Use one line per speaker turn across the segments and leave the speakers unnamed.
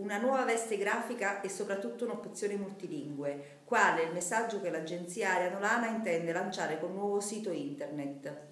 una nuova veste grafica e soprattutto un'opzione multilingue. Qual è il messaggio che l'agenzia Aria Nolana intende lanciare col nuovo sito internet?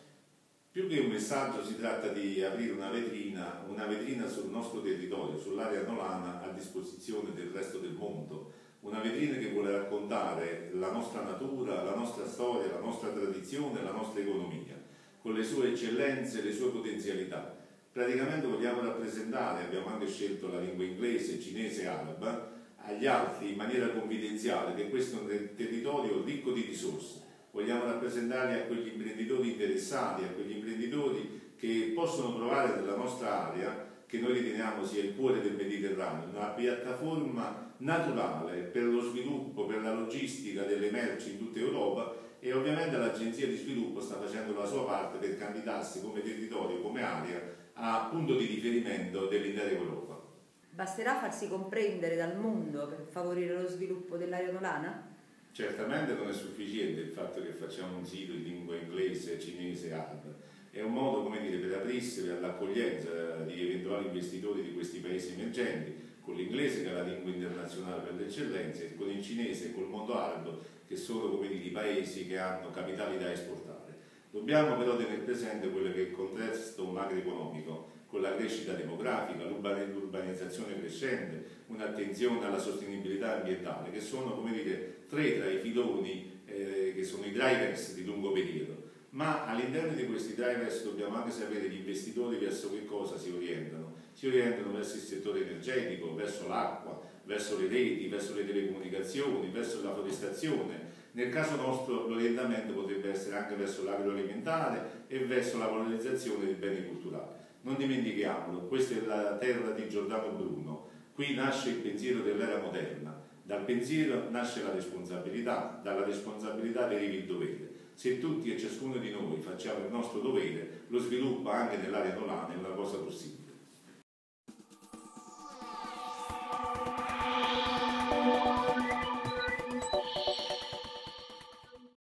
Più che un messaggio si tratta di aprire una vetrina, una vetrina sul nostro territorio, sull'area nolana a disposizione del resto del mondo, una vetrina che vuole raccontare la nostra natura, la nostra storia, la nostra tradizione, la nostra economia, con le sue eccellenze e le sue potenzialità praticamente vogliamo rappresentare, abbiamo anche scelto la lingua inglese, cinese e araba, agli altri in maniera confidenziale che questo è un territorio ricco di risorse. Vogliamo rappresentarli a quegli imprenditori interessati, a quegli imprenditori che possono trovare nella nostra area, che noi riteniamo sia il cuore del Mediterraneo, una piattaforma naturale per lo sviluppo, per la logistica delle merci in tutta Europa e ovviamente l'Agenzia di Sviluppo sta facendo la sua parte per candidarsi come territorio, come area a punto di riferimento dell'intera Europa.
Basterà farsi comprendere dal mondo per favorire lo sviluppo dell'area nolana?
Certamente non è sufficiente il fatto che facciamo un sito in lingua inglese, cinese, araba. È un modo come dire, per aprirsi all'accoglienza di eventuali investitori di questi paesi emergenti, con l'inglese che è la lingua internazionale per l'eccellenza e con il cinese e col mondo arabo che sono come i paesi che hanno capitali da esportare. Dobbiamo però tenere presente quello che è il contesto macroeconomico, con la crescita demografica, l'urbanizzazione crescente, un'attenzione alla sostenibilità ambientale, che sono come dire, tre tra i filoni eh, che sono i drivers di lungo periodo. Ma all'interno di questi drivers dobbiamo anche sapere gli investitori verso che cosa si orientano. Si orientano verso il settore energetico, verso l'acqua, verso le reti, verso le telecomunicazioni, verso la forestazione, nel caso nostro l'orientamento potrebbe essere anche verso l'agroalimentare e verso la valorizzazione dei beni culturali. Non dimentichiamolo, questa è la terra di Giordano Bruno, qui nasce il pensiero dell'era moderna, dal pensiero nasce la responsabilità, dalla responsabilità deriva il dovere. Se tutti e ciascuno di noi facciamo il nostro dovere, lo sviluppo anche nell'area nolana è una cosa possibile.